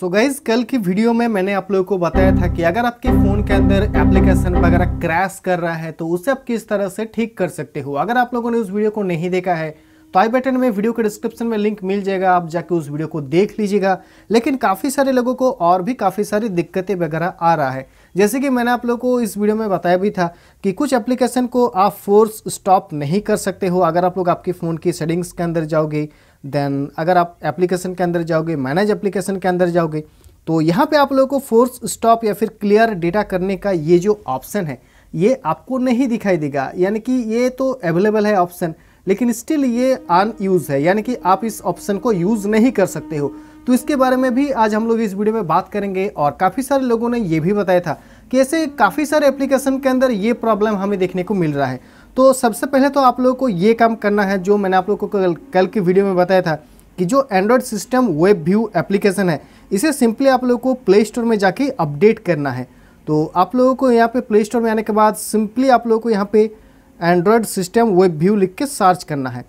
सो so guys कल की video में मैंने आप लोगों को बताया था कि अगर आपके फ़ोन के अंदर एप्लीकेशन वगैरह क्रैश कर रहा है तो उसे आप किस तरह से ठीक कर सकते हो? अगर आप लोगों ने उस वीडियो को नहीं देखा है तो आई बटन में वीडियो के डिस्क्रिप्शन में लिंक मिल जाएगा, आप जाके उस वीडियो को देख लीजिएगा। लेकिन काफ़ी सारे लोगों को और भी काफ़ी सारी दिक्कतें वगैरह आ रहा है। जैसे कि मैंने आप लोगों को इस वीडियो में बताया भी था कि कुछ एप्लीकेशन को आप फोर्स स्टॉप नहीं कर सकते हो। अगर आप लोग आपके फ़ोन की सेटिंग्स के अंदर जाओगे देन अगर आप एप्लीकेशन के अंदर जाओगे, मैनेज एप्लीकेशन के अंदर जाओगे तो यहाँ पे आप लोगों को फोर्स स्टॉप या फिर क्लियर डेटा करने का ये जो ऑप्शन है, ये आपको नहीं दिखाई देगा। यानी कि ये तो अवेलेबल है ऑप्शन लेकिन स्टिल ये अनयूज है यानी कि आप इस ऑप्शन को यूज़ नहीं कर सकते हो। तो इसके बारे में भी आज हम लोग इस वीडियो में बात करेंगे और काफ़ी सारे लोगों ने ये भी बताया था कि ऐसे काफ़ी सारे एप्लीकेशन के अंदर ये प्रॉब्लम हमें देखने को मिल रहा है। तो सबसे पहले तो आप लोगों को ये काम करना है जो मैंने आप लोगों को कल, कल की वीडियो में बताया था कि जो Android system web view application है इसे सिंपली आप लोगों को प्ले स्टोर में जाके अपडेट करना है। तो आप लोगों को यहाँ पे प्ले स्टोर में आने के बाद सिंपली आप लोगों को यहाँ पे एंड्रॉयड सिस्टम वेब व्यू लिख के सर्च करना है।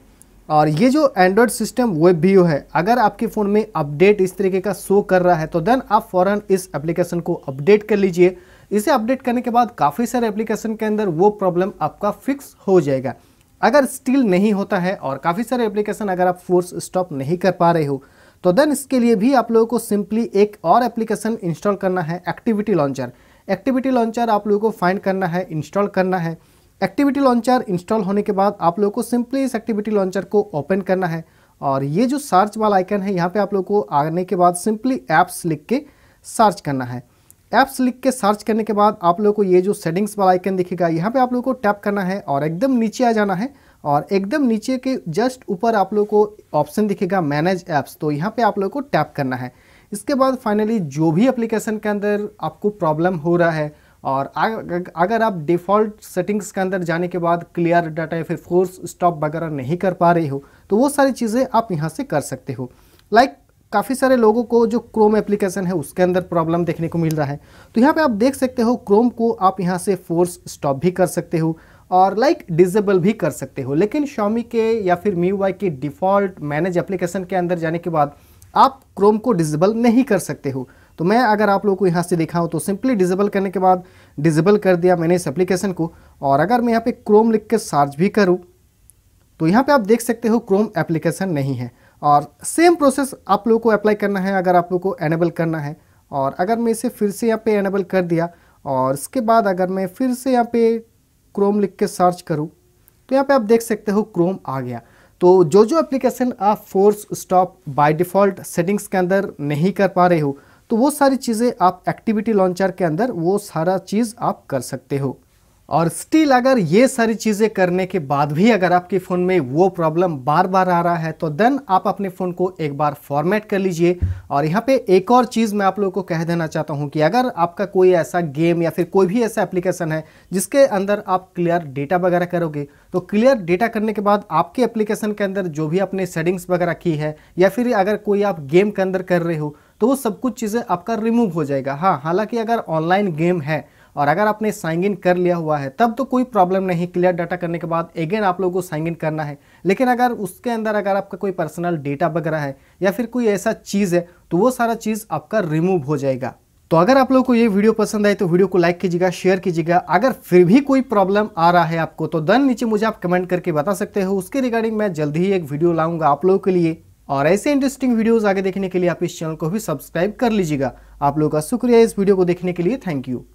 और ये जो एंड्रॉयड सिस्टम वेब व्यू है, अगर आपके फ़ोन में अपडेट इस तरीके का शो कर रहा है तो देन आप फ़ौरन इस एप्लीकेशन को अपडेट कर लीजिए। इसे अपडेट करने के बाद काफ़ी सारे एप्लीकेशन के अंदर वो प्रॉब्लम आपका फिक्स हो जाएगा। अगर स्टिल नहीं होता है और काफ़ी सारे एप्लीकेशन अगर आप फोर्स स्टॉप नहीं कर पा रहे हो तो देन इसके लिए भी आप लोगों को सिंपली एक और एप्लीकेशन इंस्टॉल करना है एक्टिविटी लॉन्चर एक्टिविटी लॉन्चर आप लोगों को फाइंड करना है इंस्टॉल करना है। एक्टिविटी लॉन्चर इंस्टॉल होने के बाद आप लोगों को सिंपली इस एक्टिविटी लॉन्चर को ओपन करना है। और ये जो सर्च वाला आइकन है, यहाँ पे आप लोगों को आने के बाद सिंपली ऐप्स लिख के सर्च करना है। ऐप्स लिख के सर्च करने के बाद आप लोगों को ये जो सेटिंग्स वाला आइकन दिखेगा, यहाँ पे आप लोगों को टैप करना है और एकदम नीचे आ जाना है। और एकदम नीचे के जस्ट ऊपर आप लोगों को ऑप्शन दिखेगा मैनेज ऐप्स तो यहाँ पे आप लोगों को टैप करना है। इसके बाद फाइनली जो भी एप्लीकेशन के अंदर आपको प्रॉब्लम हो रहा है और अगर आप डिफ़ॉल्ट सेटिंग्स के अंदर जाने के बाद क्लियर डाटा या फिर फोर्स स्टॉप वगैरह नहीं कर पा रहे हो तो वो सारी चीज़ें आप यहाँ से कर सकते हो। लाइक like, काफ़ी सारे लोगों को जो क्रोम एप्लीकेशन है उसके अंदर प्रॉब्लम देखने को मिल रहा है। तो यहाँ पे आप देख सकते हो क्रोम को आप यहाँ से फोर्स स्टॉप भी कर सकते हो और लाइक like, डिजेबल भी कर सकते हो। लेकिन शॉमी के या फिर मी वाई के डिफ़ॉल्ट मैनेज एप्लीकेशन के अंदर जाने के बाद आप क्रोम को डिजेबल नहीं कर सकते हो। तो मैं अगर आप लोगों को यहाँ से दिखाऊँ तो सिंपली डिजेबल करने के बाद डिजेबल कर दिया मैंने इस एप्लीकेशन को। और अगर मैं यहाँ पे क्रोम लिख के सर्च भी करूँ तो यहाँ पे आप देख सकते हो क्रोम एप्लीकेशन नहीं है। और सेम प्रोसेस आप लोगों को अप्लाई करना है अगर आप लोग को एनेबल करना है। और अगर मैं इसे फिर से यहाँ पे एनेबल कर दिया, और इसके बाद अगर मैं फिर से यहाँ पे क्रोम लिख के सर्च करूँ तो यहाँ पे आप देख सकते हो क्रोम आ गया। तो जो जो एप्लीकेशन आप force stop by default settings के अंदर नहीं कर पा रहे हो तो वो सारी चीज़ें आप एक्टिविटी लॉन्चर के अंदर वो सारा चीज़ आप कर सकते हो। और स्टिल अगर ये सारी चीज़ें करने के बाद भी अगर आपके फ़ोन में वो प्रॉब्लम बार बार आ रहा है तो देन आप अपने फ़ोन को एक बार फॉर्मेट कर लीजिए। और यहाँ पे एक और चीज़ मैं आप लोगों को कह देना चाहता हूँ कि अगर आपका कोई ऐसा गेम या फिर कोई भी ऐसा एप्लीकेशन है, जिसके अंदर आप क्लियर डेटा वगैरह करोगे तो क्लियर डेटा करने के बाद आपके एप्लीकेशन के अंदर जो भी आपने सेटिंग्स वगैरह की है, या फिर अगर कोई आप गेम के अंदर कर रहे हो तो वो सब कुछ चीज़ें आपका रिमूव हो जाएगा। हाँ हालाँकि अगर ऑनलाइन गेम है और अगर आपने साइन इन कर लिया हुआ है, तब तो कोई प्रॉब्लम नहीं। क्लियर डाटा करने के बाद अगेन आप लोगों को साइन इन करना है। लेकिन अगर उसके अंदर अगर आपका कोई पर्सनल डेटा वगैरह है या फिर कोई ऐसा चीज़ है तो वो सारा चीज़ आपका रिमूव हो जाएगा। तो अगर आप लोगों को ये वीडियो पसंद आए तो वीडियो को लाइक कीजिएगा शेयर कीजिएगा। अगर फिर भी कोई प्रॉब्लम आ रहा है आपको तो दन नीचे मुझे आप कमेंट करके बता सकते हो। उसके रिगार्डिंग मैं जल्दी ही एक वीडियो लाऊँगा आप लोगों के लिए। और ऐसे इंटरेस्टिंग वीडियोस आगे देखने के लिए आप इस चैनल को भी सब्सक्राइब कर लीजिएगा। आप लोगों का शुक्रिया इस वीडियो को देखने के लिए। Thank you